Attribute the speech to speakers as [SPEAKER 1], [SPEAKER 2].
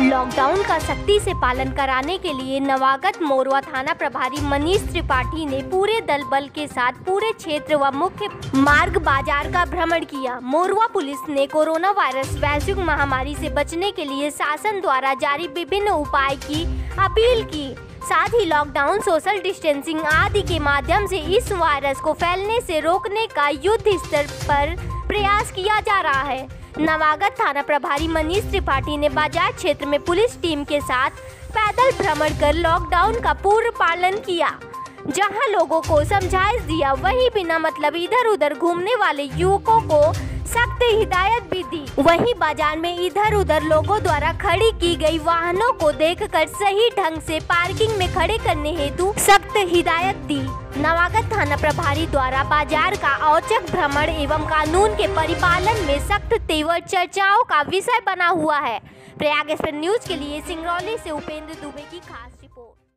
[SPEAKER 1] Lockdown का सख्ती से पालन कराने के लिए नवागत मोरवा थाना प्रभारी मनीष त्रिपाठी ने पूरे दल बल के साथ पूरे क्षेत्र व मुख्य मार्ग बाज़ार का भ्रमण किया। मोरवा पुलिस ने कोरोना वायरस वैश्विक महामारी से बचने के लिए शासन द्वारा जारी विभिन्न उपाय की अपील की। साथ ही लॉकडाउन, सोशल डिस्टेंसिंग आदि के माध्यम से इस वायरस को फैलने से रोकने का युद्ध स्तर पर प्रयास किया जा रहा है। नवागत थाना प्रभारी मनीष त्रिपाठी ने बाज़ार क्षेत्र में पुलिस टीम के साथ पैदल भ्रमण कर लॉकडाउन का पूर्ण पालन किया, जहाँ लोगों को समझाइश दिया, वहीं बिना मतलब इधर उधर घूमने वाले युवकों को सख्त हिदायत भी दी। वहीं बाज़ार में इधर उधर लोगों द्वारा खड़ी की गई वाहनों को देखकर सही ढंग से पार्किंग में खड़े करने हेतु सख्त हिदायत दी। नवागत थाना प्रभारी द्वारा बाज़ार का औचक भ्रमण एवं कानून के परिपालन में सख्त, तेवर चर्चाओं का विषय बना हुआ है। प्रयाग न्यूज़ के लिए सिंगरौली से उपेंद्र दुबे की खास रिपोर्ट।